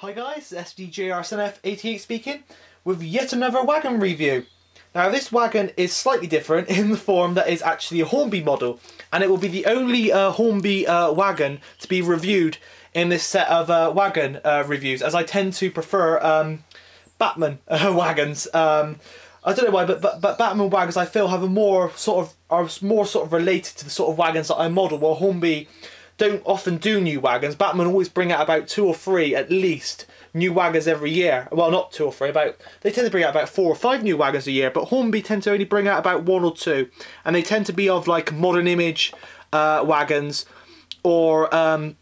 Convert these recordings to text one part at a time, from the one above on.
Hi guys, SDJR7F88 speaking with yet another wagon review. Now this wagon is slightly different in the form that is actually a Hornby model and it will be the only uh, Hornby uh, wagon to be reviewed in this set of uh, wagon uh, reviews as I tend to prefer um, Bachmann uh, wagons. Um, I don't know why, but, but but Bachmann wagons I feel have a more sort of are more sort of related to the sort of wagons that I model. While Hornby don't often do new wagons. Bachmann always bring out about two or three at least new wagons every year. Well, not two or three, about they tend to bring out about four or five new wagons a year. But Hornby tend to only bring out about one or two, and they tend to be of like modern image uh, wagons or um,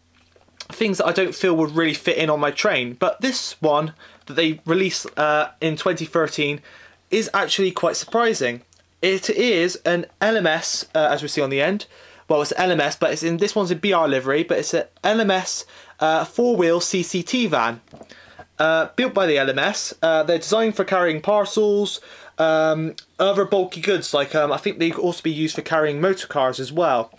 things that I don't feel would really fit in on my train. But this one that they released uh, in 2013 is actually quite surprising. It is an LMS, uh, as we see on the end, well, it's LMS, but it's in this one's a BR livery, but it's an LMS uh, four-wheel CCT van. Uh, built by the LMS, uh, they're designed for carrying parcels, um, other bulky goods, like um, I think they could also be used for carrying motor cars as well.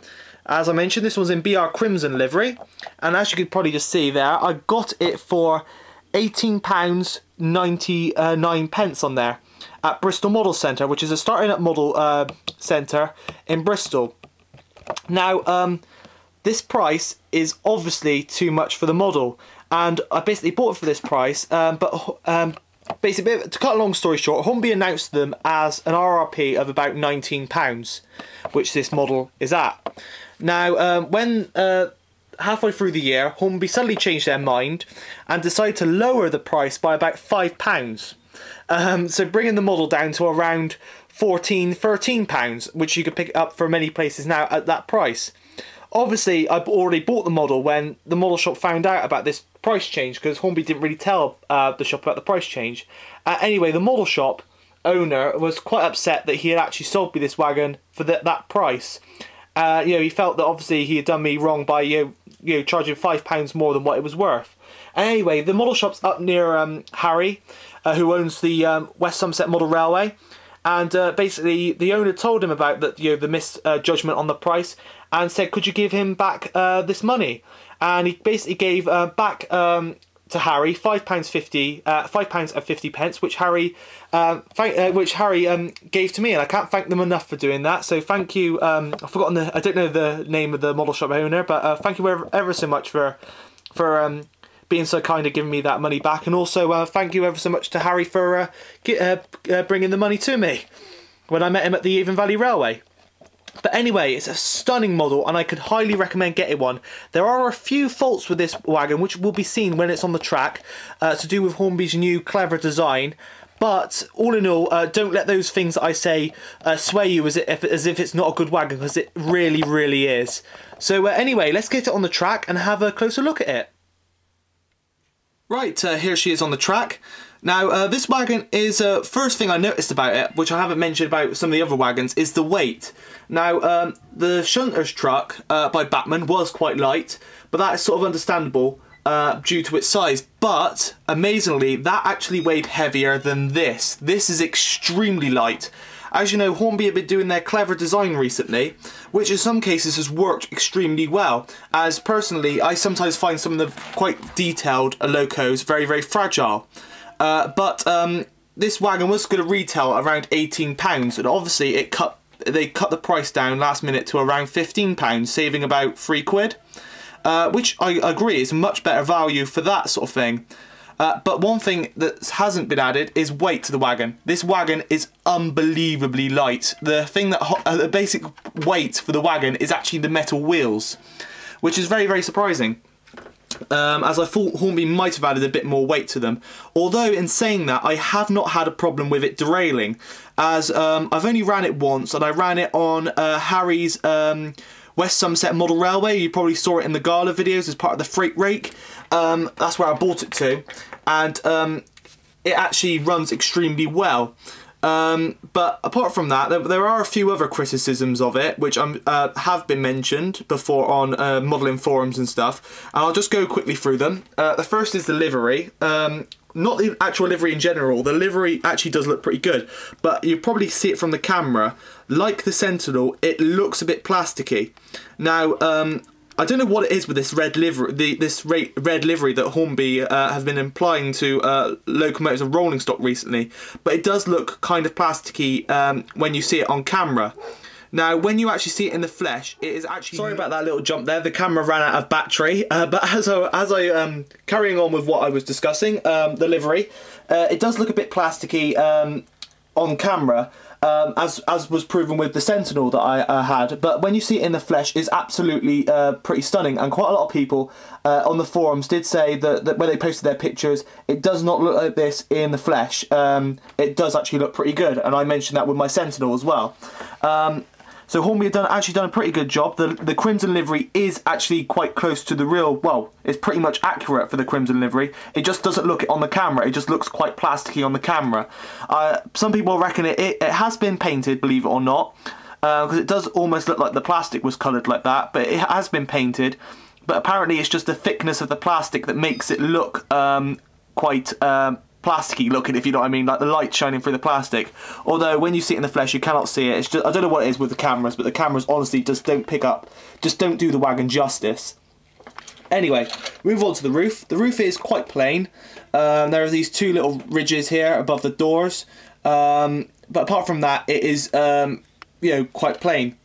As I mentioned, this one's in BR Crimson livery, and as you could probably just see there, I got it for £18.99 pence on there at Bristol Model Centre, which is a starting up model uh, centre in Bristol. Now, um, this price is obviously too much for the model, and I basically bought it for this price, um, but um, basically, to cut a long story short, Hornby announced them as an RRP of about £19, which this model is at. Now, um, when uh, halfway through the year, Hornby suddenly changed their mind and decided to lower the price by about £5. Um, so bringing the model down to around 14, 13 pounds, which you could pick up for many places now at that price. Obviously, I already bought the model when the model shop found out about this price change because Hornby didn't really tell uh, the shop about the price change. Uh, anyway, the model shop owner was quite upset that he had actually sold me this wagon for the, that price. Uh, you know, he felt that obviously he had done me wrong by you know, you know charging five pounds more than what it was worth. Anyway, the model shop's up near um, Harry, uh, who owns the um, West Somerset Model Railway and uh, basically the owner told him about the you know the misjudgment uh, on the price and said could you give him back uh, this money? And he basically gave uh, back um, to Harry five pounds fifty uh, five pounds and fifty pence which Harry um, thank, uh, which Harry um, gave to me. And I can't thank them enough for doing that. So thank you um, I've forgotten the I don't know the name of the model shop owner but thank you ever, ever so much for for um, being so kind of giving me that money back. And also, uh, thank you ever so much to Harry for uh, get, uh, uh, bringing the money to me when I met him at the Avon Valley Railway. But anyway, it's a stunning model and I could highly recommend getting one. There are a few faults with this wagon which will be seen when it's on the track uh, to do with Hornby's new clever design. But all in all, uh, don't let those things I say uh, sway you as if, as if it's not a good wagon because it really, really is. So uh, anyway, let's get it on the track and have a closer look at it. Right, uh, here she is on the track. Now, uh, this wagon is, uh, first thing I noticed about it, which I haven't mentioned about some of the other wagons, is the weight. Now, um, the Shunter's truck uh, by Bachmann was quite light, but that is sort of understandable uh, due to its size. But, amazingly, that actually weighed heavier than this. This is extremely light. As you know, Hornby have been doing their clever design recently, which in some cases has worked extremely well, as personally I sometimes find some of the quite detailed locos very, very fragile. Uh, but um, this wagon was going to retail around £18, and obviously it cut they cut the price down last minute to around £15, saving about 3 quid. Uh, which I agree is much better value for that sort of thing. Uh, but one thing that hasn't been added is weight to the wagon. This wagon is unbelievably light. The thing that uh, the basic weight for the wagon is actually the metal wheels, which is very very surprising. Um, as I thought Hornby might have added a bit more weight to them. Although in saying that, I have not had a problem with it derailing, as um, I've only ran it once, and I ran it on uh, Harry's um, West Somerset Model Railway. You probably saw it in the Gala videos as part of the freight rake. Um, that's where I bought it to and um, it actually runs extremely well. Um, but apart from that, there, there, are a few other criticisms of it, which um, uh, have been mentioned before on uh, modelling forums and stuff. And I'll just go quickly through them. Uh, the first is the livery. Um, not the actual livery in general, the livery actually does look pretty good, but you probably see it from the camera. Like the Sentinel, it looks a bit plasticky. Now, um, I don't know what it is with this red livery, the, this red livery that Hornby uh, have been implying to uh, locomotives of rolling stock recently, but it does look kind of plasticky um, when you see it on camera. Now, when you actually see it in the flesh, it is actually. Sorry about that little jump there. The camera ran out of battery. Uh, but as I, as I um, carrying on with what I was discussing, um, the livery, uh, it does look a bit plasticky um, on camera um, as as was proven with the Sentinel that I uh, had. But when you see it in the flesh, it's absolutely uh, pretty stunning. And quite a lot of people uh, on the forums did say that, that when they posted their pictures, it does not look like this in the flesh. Um, it does actually look pretty good, and I mentioned that with my Sentinel as well. Um, so Hornby have done, actually done a pretty good job. The, the Crimson livery is actually quite close to the real, well, it's pretty much accurate for the Crimson livery. It just doesn't look on the camera, it just looks quite plasticky on the camera. Uh, some people reckon it, it, it, has been painted, believe it or not, because uh, it does almost look like the plastic was coloured like that, but it has been painted. But apparently it's just the thickness of the plastic that makes it look um, quite um, plasticky looking, if you know what I mean, like the light shining through the plastic. Although when you see it in the flesh, you cannot see it. It's just I don't know what it is with the cameras, but the cameras honestly just don't pick up, just don't do the wagon justice. Anyway, move on to the roof. The roof is quite plain. Um, there are these two little ridges here above the doors, um, but apart from that, it is um, you know quite plain.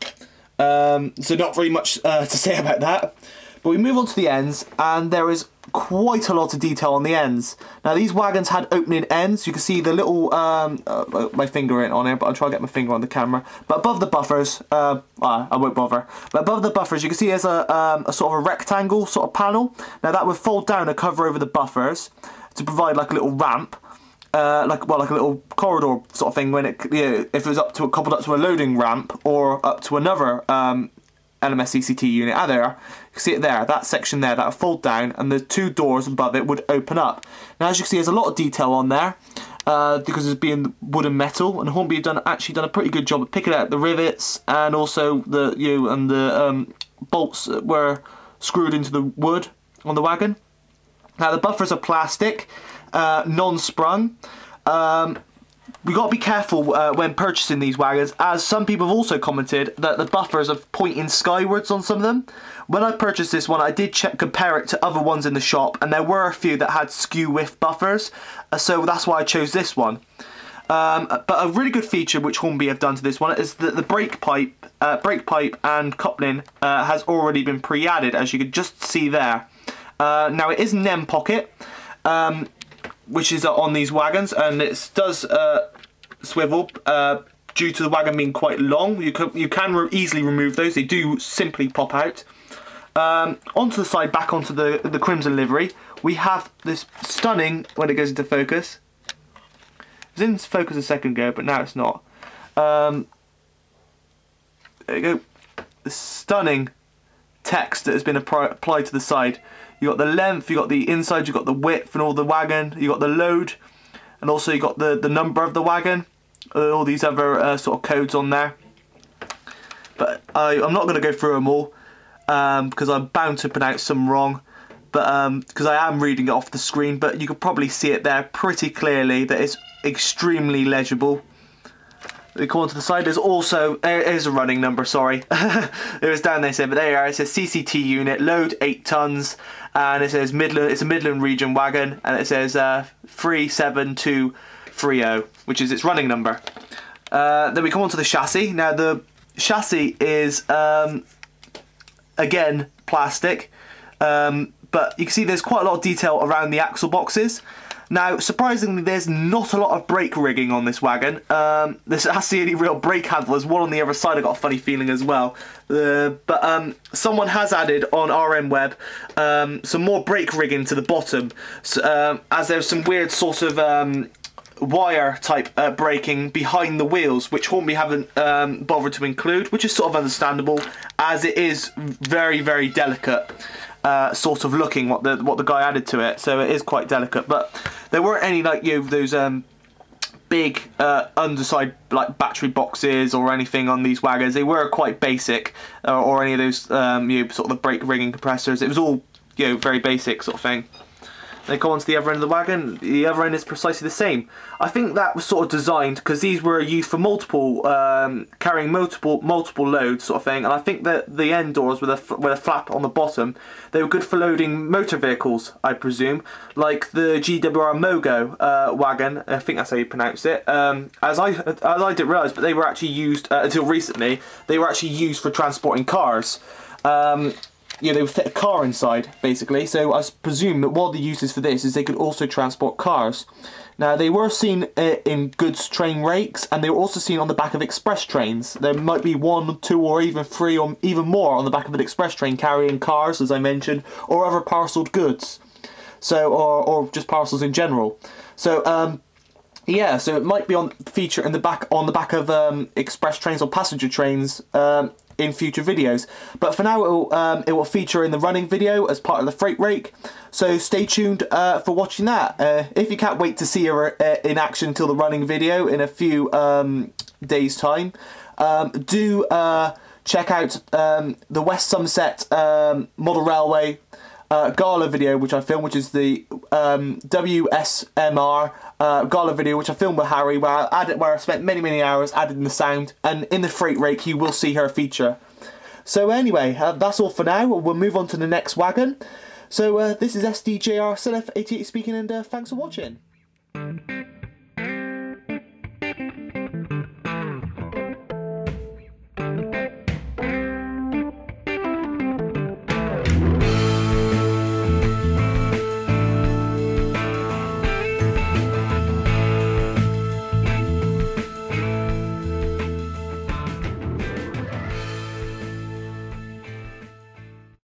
Um, so not very much uh, to say about that. But we move on to the ends, and there is quite a lot of detail on the ends. Now these wagons had opening ends. You can see the little, um, uh, my finger in on it, but I'll try to get my finger on the camera. But above the buffers, uh, I won't bother. But above the buffers, you can see there's a, um, a sort of a rectangle sort of panel. Now that would fold down and cover over the buffers to provide like a little ramp. Uh, like well, like a little corridor sort of thing. When it, you know, if it was up to a coupled up to a loading ramp or up to another um, LMS CCT unit out there, you can see it there, that section there, that fold down and the two doors above it would open up. Now as you can see there's a lot of detail on there uh, because it's being wood and metal and Hornby have done, actually done a pretty good job of picking out the rivets and also the you know, and the um, bolts that were screwed into the wood on the wagon. Now the buffers are plastic, uh, non-sprung. Um, we got to be careful uh, when purchasing these wagons, as some people have also commented that the buffers are pointing skywards on some of them. When I purchased this one, I did check compare it to other ones in the shop, and there were a few that had skew width buffers, uh, so that's why I chose this one. Um, but a really good feature which Hornby have done to this one is that the brake pipe, uh, brake pipe and coupling uh, has already been pre-added, as you can just see there. Uh, now it is NEM pocket. Um, which is on these wagons and it does uh, swivel uh, due to the wagon being quite long. You can, you can re easily remove those. They do simply pop out. Um, onto the side, back onto the, the crimson livery, we have this stunning, when it goes into focus, it was in focus a second ago, but now it's not. Um, there you go. The stunning text that has been applied to the side. You got the length, you got the inside, you got the width and all the wagon, you got the load, and also you got the the number of the wagon, all these other uh, sort of codes on there. But I, I'm not going to go through them all um, because I'm bound to pronounce some wrong. But because um, I am reading it off the screen, but you can probably see it there pretty clearly that it's extremely legible. We come on to the side. There's also there's a running number. Sorry, it was down there. Said, but there you are. It says CCT unit, load eight tons, and it says Midland. It's a Midland region wagon, and it says uh, three seven two three zero, which is its running number. Uh, then we come on to the chassis. Now the chassis is um, again plastic, um, but you can see there's quite a lot of detail around the axle boxes. Now, surprisingly, there's not a lot of brake rigging on this wagon. Um, this has the only real brake handle. There's one on the other side. I got a funny feeling as well. Uh, but um, someone has added on RM Web um, some more brake rigging to the bottom, so, um, as there's some weird sort of um, wire type uh, braking behind the wheels, which Hornby haven't um, bothered to include, which is sort of understandable, as it is very, very delicate uh, sort of looking what the what the guy added to it. So it is quite delicate. But there weren't any like you know those um, big uh, underside like battery boxes or anything on these wagons. They were quite basic, uh, or any of those um, you know, sort of the brake ring and compressors. It was all you know very basic sort of thing. They go onto the other end of the wagon. The other end is precisely the same. I think that was sort of designed because these were used for multiple, um, carrying multiple multiple loads sort of thing. And I think that the end doors with a with a flap on the bottom, they were good for loading motor vehicles, I presume, like the GWR Mogo uh, wagon. I think that's how you pronounce it. Um, as I as I didn't realise, but they were actually used uh, until recently. They were actually used for transporting cars. Um, yeah, they would fit a car inside, basically. So I presume that one of the uses for this is they could also transport cars. Now, they were seen uh, in goods train rakes, and they were also seen on the back of express trains. There might be one, two, or even three, or even more on the back of an express train carrying cars, as I mentioned, or other parcelled goods. So, or, or just parcels in general. So, um, yeah, so it might be on feature in the back on the back of um, express trains or passenger trains um, in future videos. But for now, it will, um, it will feature in the running video as part of the freight rake. So stay tuned uh, for watching that. Uh, if you can't wait to see her uh, in action until the running video in a few um, days' time, um, do uh, check out um, the West Somerset um, Model Railway uh, Gala video, which I filmed, which is the um, WSMR uh, Gala video, which I filmed with Harry, where I, added, where I spent many, many hours adding the sound, and in the freight rake you will see her feature. So anyway, uh, that's all for now. We'll move on to the next wagon. So uh, this is SDJR7F88 speaking, and uh, thanks for watching.